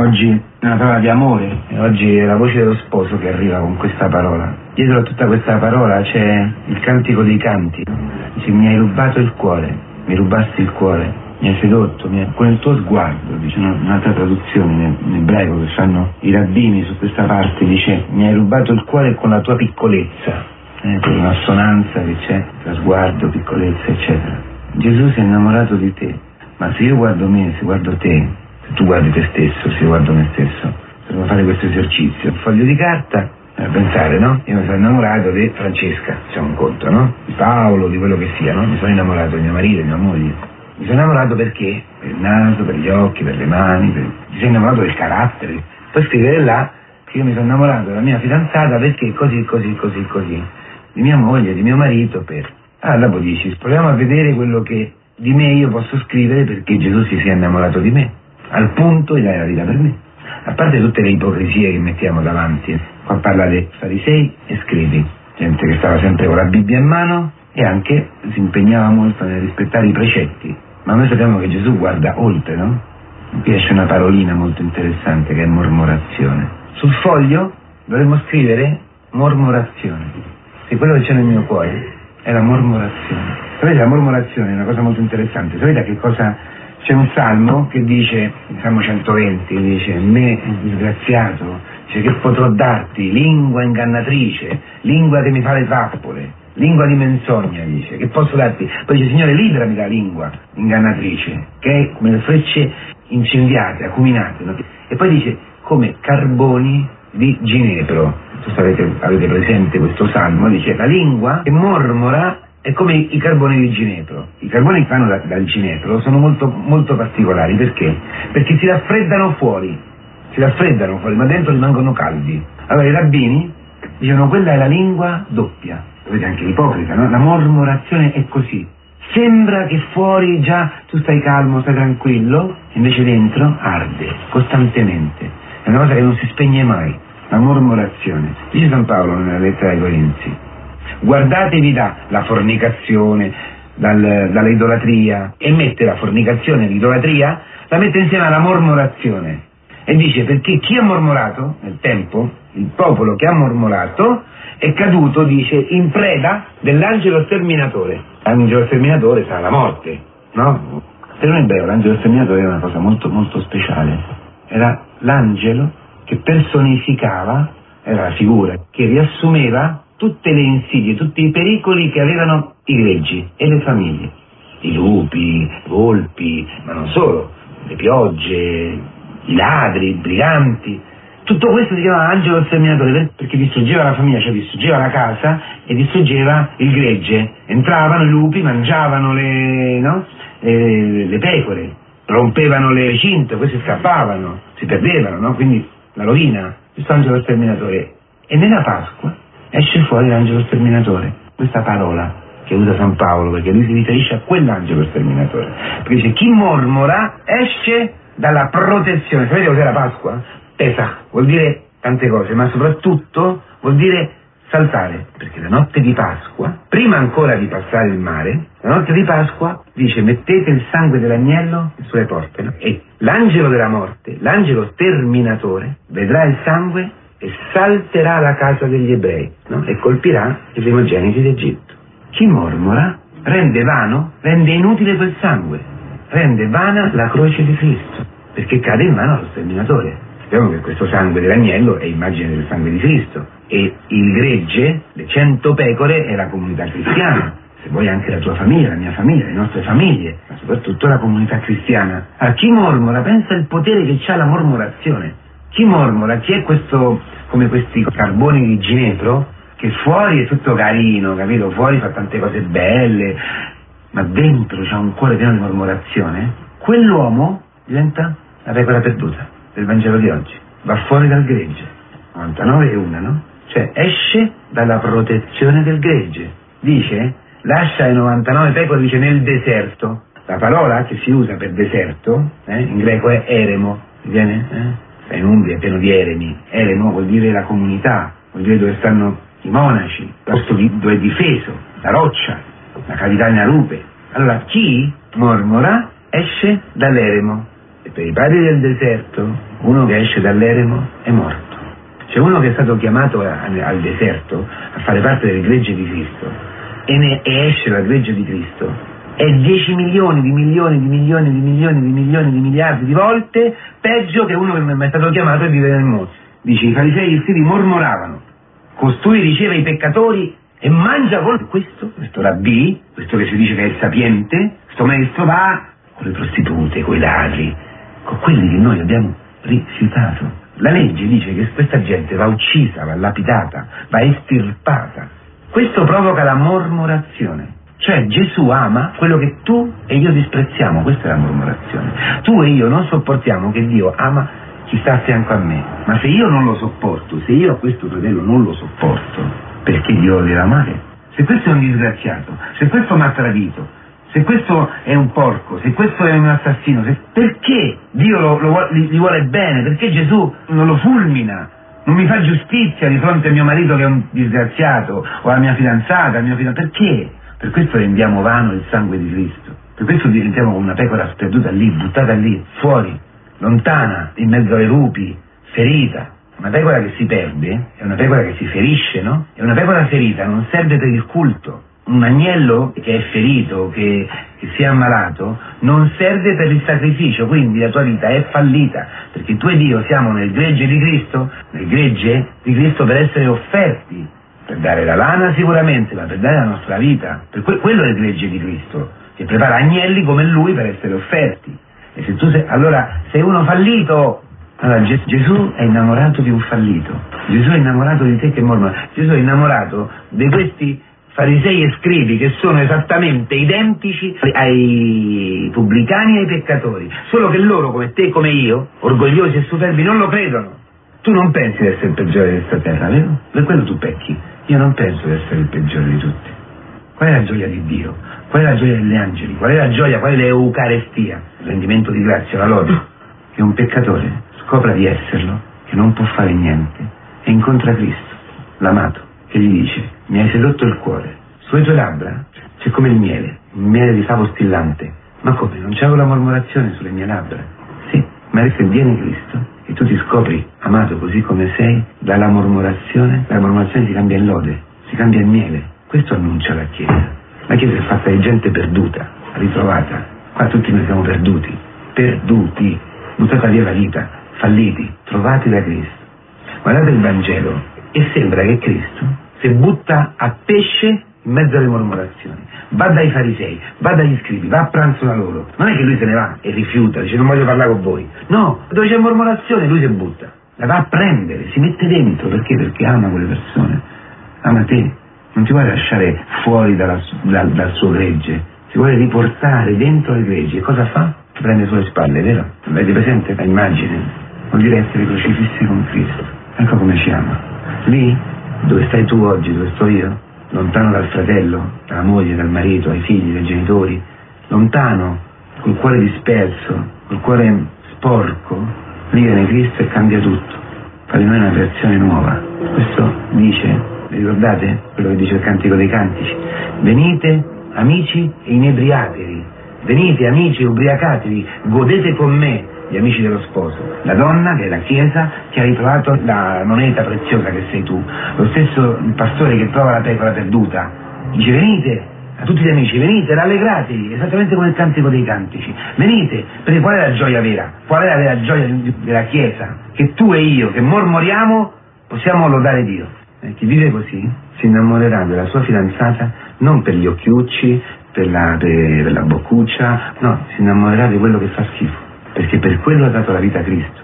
Oggi è una parola di amore, e oggi è la voce dello sposo che arriva con questa parola. Dietro a tutta questa parola c'è il cantico dei canti. Dice mi hai rubato il cuore, mi rubasti il cuore, mi hai sedotto, mi hai... con il tuo sguardo, dice un'altra traduzione in ebraico che fanno i rabbini su questa parte, dice mi hai rubato il cuore con la tua piccolezza, eh, per un'assonanza che c'è tra sguardo, piccolezza, eccetera. Gesù si è innamorato di te, ma se io guardo me, se guardo te, tu guardi te stesso, se io guardo me stesso, dovremmo fare questo esercizio. Un foglio di carta, a pensare, no? Io mi sono innamorato di Francesca, facciamo un conto, no? Di Paolo, di quello che sia, no? Mi sono innamorato di mio marito, di mia moglie. Mi sono innamorato perché? Per il naso, per gli occhi, per le mani, per... mi sono innamorato del carattere. Poi scrivere là che io mi sono innamorato della mia fidanzata perché così, così, così, così. Di mia moglie, di mio marito, per... Ah, dopo dici, proviamo a vedere quello che di me io posso scrivere perché Gesù si sia innamorato di me al punto di dare la vita per me. A parte tutte le ipocrisie che mettiamo davanti, qua parla di farisei e scrivi, gente che stava sempre con la Bibbia in mano e anche si impegnava molto nel rispettare i precetti. Ma noi sappiamo che Gesù guarda oltre, no? Qui esce una parolina molto interessante che è mormorazione. Sul foglio dovremmo scrivere mormorazione. Se quello che c'è nel mio cuore è la mormorazione. Sapete, la mormorazione è una cosa molto interessante. Sapete a che cosa c'è un salmo che dice, il salmo 120, dice, me disgraziato, dice che potrò darti, lingua ingannatrice, lingua che mi fa le trappole, lingua di menzogna, dice, che posso darti? Poi dice, Signore, liberami dalla lingua ingannatrice, che è come le frecce incendiate, acuminate, no? e poi dice, come carboni di ginepro. Avete, avete presente questo salmo? Dice, la lingua che mormora è come i carboni di ginepro. I carboni che fanno da, dal ginepro sono molto, molto particolari perché? Perché si raffreddano fuori, si raffreddano fuori, ma dentro rimangono caldi. Allora i rabbini dicono quella è la lingua doppia, vedete anche l'ipocrita, no? La mormorazione è così. Sembra che fuori già tu stai calmo, stai tranquillo, invece dentro arde costantemente. È una cosa che non si spegne mai, la mormorazione. Dice San Paolo nella lettera ai Corinzi, guardatevi dalla fornicazione, dal, dall'idolatria e mette la fornicazione e l'idolatria, la mette insieme alla mormorazione e dice perché chi ha mormorato nel tempo, il popolo che ha mormorato, è caduto, dice, in preda dell'angelo sterminatore. L'angelo sterminatore sarà la morte, no? Per un ebreo l'angelo sterminatore era una cosa molto molto speciale. Era l'angelo che personificava, era la figura, che riassumeva tutte le insidie, tutti i pericoli che avevano i greggi e le famiglie. I lupi, i volpi, ma non solo, le piogge, i ladri, i briganti. Tutto questo si chiamava angelo sterminatore perché distruggeva la famiglia, cioè distruggeva la casa e distruggeva il gregge. Entravano i lupi, mangiavano le, no? le, le pecore, rompevano le cinte, queste scappavano, si perdevano, no? quindi la rovina, questo angelo sterminatore. E nella Pasqua esce fuori l'angelo sterminatore. Questa parola che usa San Paolo, perché lui si riferisce a quell'angelo sterminatore. Perché dice chi mormora esce dalla protezione. Sapete cos'è la Pasqua? Pesa, vuol dire tante cose, ma soprattutto vuol dire saltare, perché la notte di Pasqua, prima ancora di passare il mare, la notte di Pasqua dice mettete il sangue dell'agnello sulle porte no? e l'angelo della morte, l'angelo terminatore, vedrà il sangue e salterà la casa degli ebrei no? e colpirà i primogeniti d'Egitto. Chi mormora rende vano, rende inutile quel sangue, rende vana la croce di Cristo, perché cade in mano allo sterminatore. Sappiamo che questo sangue dell'agnello è immagine del sangue di Cristo e il gregge, le cento pecore, è la comunità cristiana. Se vuoi anche la tua famiglia, la mia famiglia, le nostre famiglie, ma soprattutto la comunità cristiana. A chi mormora pensa il potere che ha la mormorazione chi mormora, chi è questo, come questi carboni di ginepro, che fuori è tutto carino, capito? Fuori fa tante cose belle, ma dentro c'ha un cuore pieno di mormorazione, quell'uomo diventa la pecora perduta del Vangelo di oggi. Va fuori dal gregge. 99 e una, no? Cioè esce dalla protezione del gregge. Dice, lascia le 99 pecore, dice nel deserto. La parola che si usa per deserto, eh, in greco è eremo, viene? Eh? In Umbria è pieno di eremi, eremo vuol dire la comunità, vuol dire dove stanno i monaci, il posto dove è difeso, la roccia, la cavità nella rupe. Allora chi mormora esce dall'eremo E per i padri del deserto, uno che esce dall'eremo è morto. C'è uno che è stato chiamato a, al deserto a fare parte del gregge di Cristo e, ne, e esce dal gregge di Cristo è 10 milioni di milioni di milioni di milioni di milioni di miliardi di volte peggio che uno che non è stato chiamato a vivere nel mondo. Dice, i farisei e i scrivi mormoravano, costui riceve i peccatori e mangia con questo, questo rabbì, questo che si dice che è sapiente, questo maestro va con le prostitute, con i ladri, con quelli che noi abbiamo rifiutato. La legge dice che questa gente va uccisa, va lapidata, va estirpata. Questo provoca la mormorazione. Cioè Gesù ama quello che tu e io disprezziamo, questa è la mormorazione. Tu e io non sopportiamo che Dio ama chi sta a fianco a me, ma se io non lo sopporto, se io a questo fratello non lo sopporto, perché Dio lo deve amare? Se questo è un disgraziato, se questo mi ha tradito, se questo è un porco, se questo è un assassino, se... perché Dio lo, lo, gli, gli vuole bene? Perché Gesù non lo fulmina? Non mi fa giustizia di fronte a mio marito che è un disgraziato, o alla mia fidanzata, al mio fidanzato? Perché? Per questo rendiamo vano il sangue di Cristo. Per questo diventiamo come una pecora sperduta lì, buttata lì, fuori, lontana, in mezzo ai lupi, ferita. Una pecora che si perde è una pecora che si ferisce, no? E una pecora ferita non serve per il culto. Un agnello che è ferito, che, che si è ammalato, non serve per il sacrificio, quindi la tua vita è fallita, perché tu ed io siamo nel gregge di Cristo, nel gregge di Cristo per essere offerti, per dare la lana sicuramente, ma per dare la nostra vita. Per que- quello è il gregge di Cristo, che prepara agnelli come lui per essere offerti. E se tu sei, allora sei uno fallito. Allora Ges- Gesù è innamorato di un fallito. Gesù è innamorato di te che mormora. Gesù è innamorato di questi farisei e scrivi che sono esattamente identici ai pubblicani e ai peccatori, solo che loro, come te e come io, orgogliosi e superbi, non lo credono. Tu non pensi di essere il peggiore di questa terra, vero? Per quello tu pecchi. Io non penso di essere il peggiore di tutti. Qual è la gioia di Dio? Qual è la gioia degli angeli? Qual è la gioia? Qual è l'Eucarestia? Il rendimento di grazia, la lode. Che un peccatore scopra di esserlo, che non può fare niente, e incontra Cristo, l'amato, che gli dice, mi hai sedotto il cuore, sulle tue labbra c'è come il miele, un miele di favo stillante. Ma come? Non c'avevo la mormorazione sulle mie labbra? Ma se viene Cristo e tu ti scopri amato così come sei, dalla mormorazione, la mormorazione si cambia in lode, si cambia in miele. Questo annuncia la Chiesa. La Chiesa è fatta di gente perduta, ritrovata. Qua tutti noi siamo perduti, perduti, buttata via la vita, falliti, trovati da Cristo. Guardate il Vangelo e sembra che Cristo si butta a pesce mezzo alle mormorazioni, va dai farisei, va dagli scribi, va a pranzo da loro. Non è che lui se ne va e rifiuta, dice non voglio parlare con voi. No, dove c'è mormorazione lui si butta, la va a prendere, si mette dentro, perché? Perché ama quelle persone, ama te, non ti vuole lasciare fuori dalla, dal, dal suo gregge, ti vuole riportare dentro le gregge. E cosa fa? Ti prende sulle spalle, vero? Avete presente la immagine? Vuol dire essere crocifissi con Cristo. Ecco come ci ama. Lì, dove stai tu oggi, dove sto io, lontano dal fratello, dalla moglie, dal marito, ai figli, dai genitori, lontano, col cuore disperso, col cuore sporco, viene Cristo e cambia tutto, fa di noi una creazione nuova. Questo dice, ricordate quello che dice il Cantico dei Cantici, venite amici e inebriatevi, venite amici ubriacatevi, godete con me, gli amici dello sposo, la donna che è la chiesa che ha ritrovato la moneta preziosa che sei tu, lo stesso il pastore che trova la pecora perduta, dice venite a tutti gli amici, venite, rallegratevi, esattamente come il cantico dei cantici, venite, perché qual è la gioia vera? Qual è la vera gioia della chiesa? Che tu e io che mormoriamo possiamo lodare Dio. E chi vive così si innamorerà della sua fidanzata non per gli occhiucci, per la, per, per la boccuccia, no, si innamorerà di quello che fa schifo perché per quello ha dato la vita a Cristo.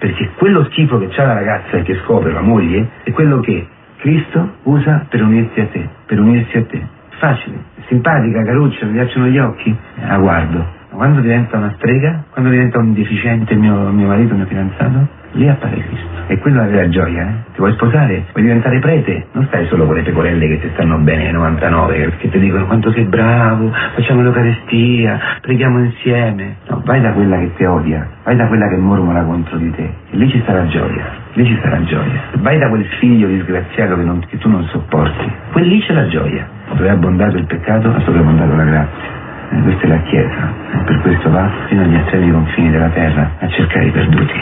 Perché quello schifo che ha la ragazza e che scopre la moglie è quello che Cristo usa per unirsi a te, per unirsi a te. Facile, simpatica, caruccia, mi piacciono gli occhi, la guardo. Ma quando diventa una strega, quando diventa un deficiente mio, mio marito, mio fidanzato, lì appare Cristo. E quella è la gioia, eh? Ti vuoi sposare? Vuoi diventare prete? Non stai solo con le pecorelle che ti stanno bene ai 99, che ti dicono quanto sei bravo, facciamo l'Eucarestia, preghiamo insieme. No, vai da quella che ti odia, vai da quella che mormora contro di te. E lì ci sarà gioia, lì ci sarà gioia. Vai da quel figlio disgraziato che, non, che tu non sopporti. Quel lì c'è la gioia. Dove è abbondato il peccato, ha sovrabbondato la grazia. Eh, questa è la Chiesa, e per questo va fino agli estremi confini della terra a cercare i perduti.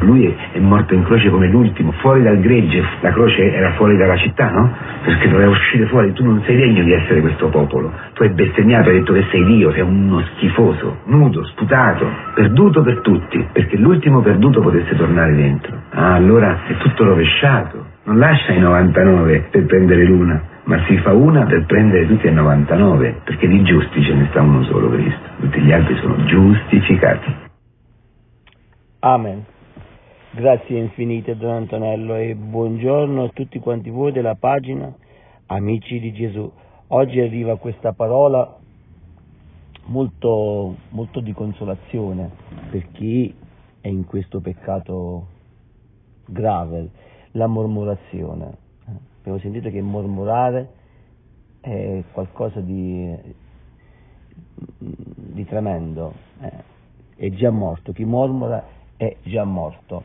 Lui è morto in croce come l'ultimo, fuori dal gregge, la croce era fuori dalla città, no? Perché doveva uscire fuori, tu non sei degno di essere questo popolo, tu hai bestemmiato, hai detto che sei Dio, sei uno schifoso, nudo, sputato, perduto per tutti, perché l'ultimo perduto potesse tornare dentro. Ah, allora è tutto rovesciato, non lascia i 99 per prendere l'una, ma si fa una per prendere tutti e 99, perché di giusti ce ne sta uno solo Cristo, tutti gli altri sono giustificati. Amen. Grazie infinite Don Antonello e buongiorno a tutti quanti voi della pagina Amici di Gesù. Oggi arriva questa parola molto, molto di consolazione per chi è in questo peccato grave, la mormorazione. Abbiamo sentito che mormorare è qualcosa di, di tremendo, eh, è già morto, chi mormora è già morto.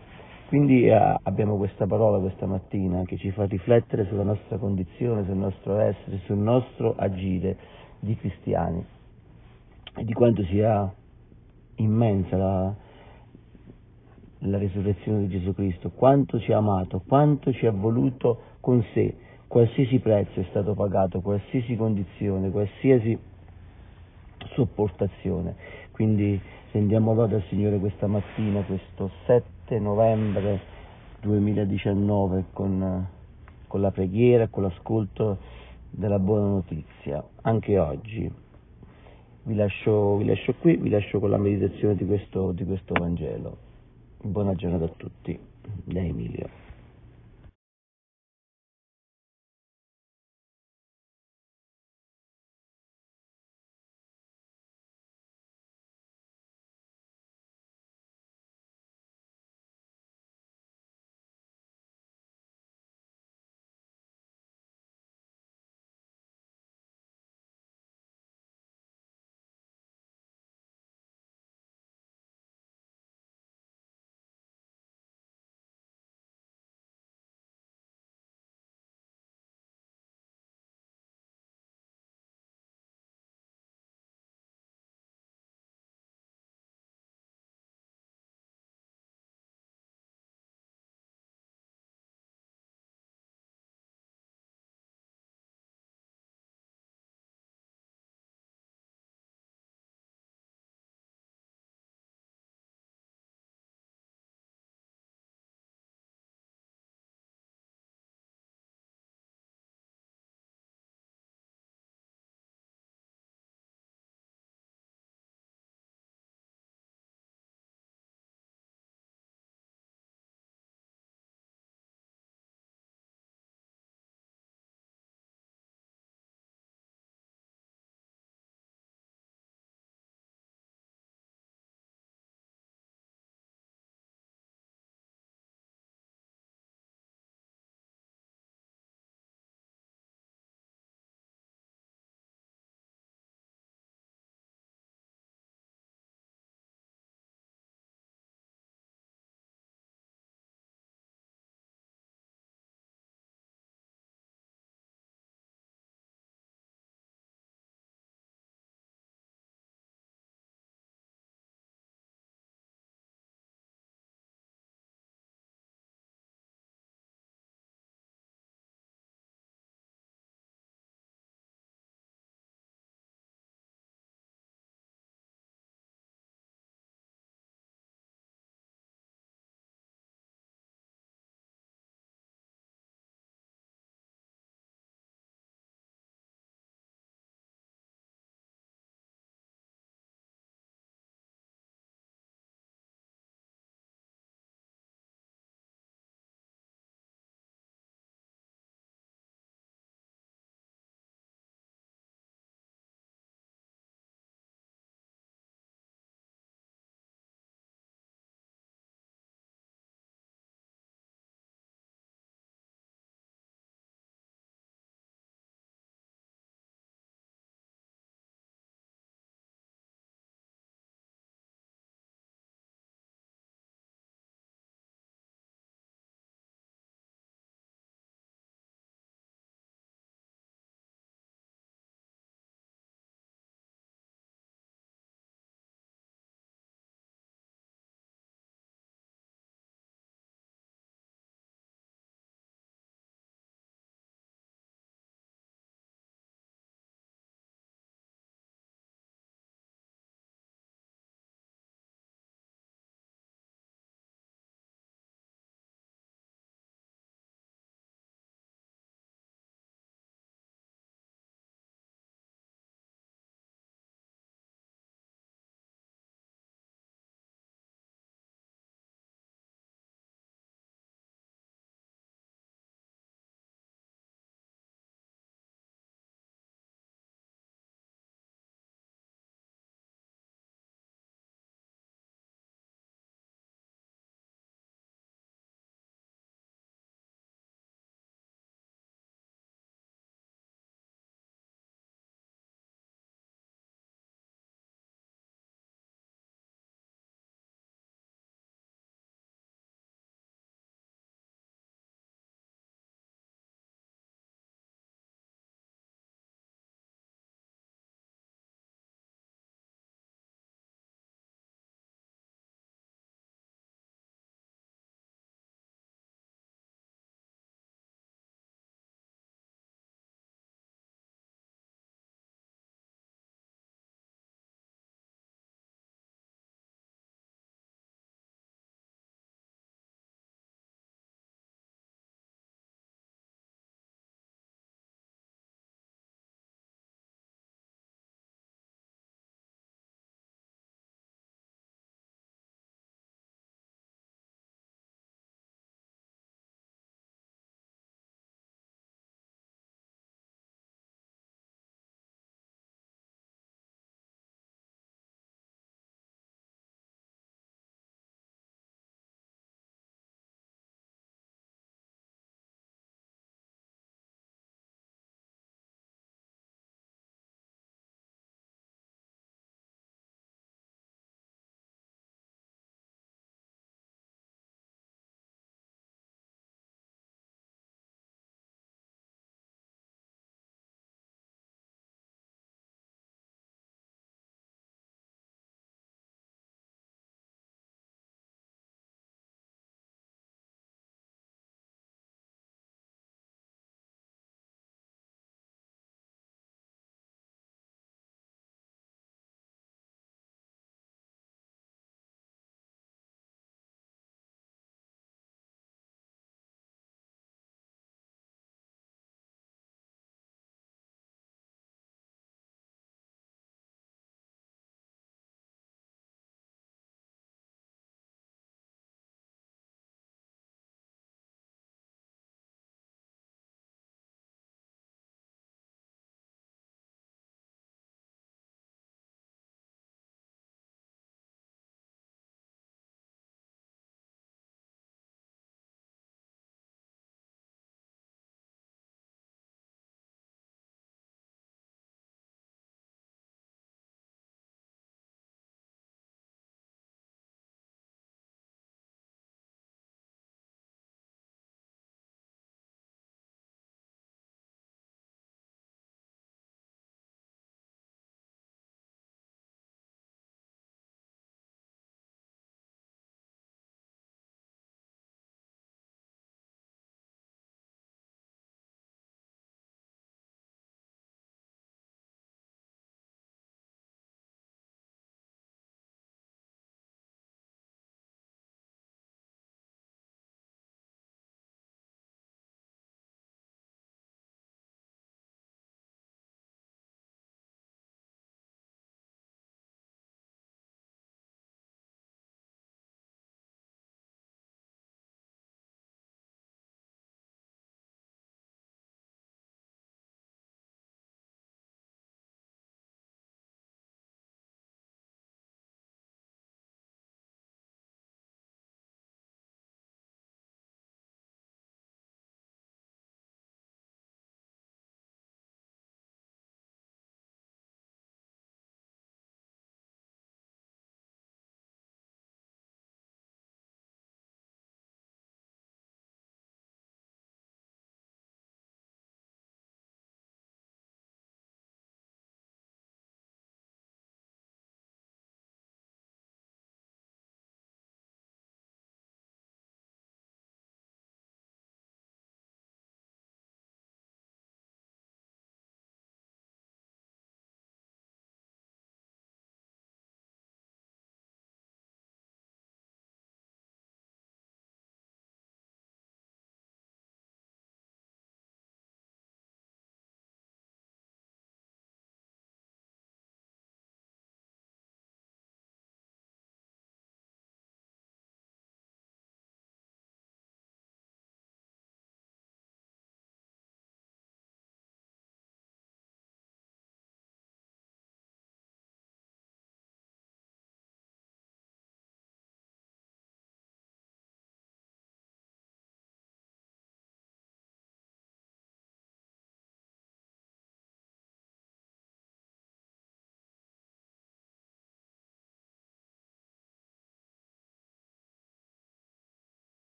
Quindi eh, abbiamo questa parola questa mattina che ci fa riflettere sulla nostra condizione, sul nostro essere, sul nostro agire di cristiani e di quanto sia immensa la, la risurrezione di Gesù Cristo, quanto ci ha amato, quanto ci ha voluto con sé, qualsiasi prezzo è stato pagato, qualsiasi condizione, qualsiasi sopportazione. Quindi rendiamo lode al Signore questa mattina, questo 7 novembre 2019, con, con la preghiera, con l'ascolto della buona notizia, anche oggi. Vi lascio, vi lascio qui, vi lascio con la meditazione di questo, di questo Vangelo. Buona giornata a tutti, da Emilio.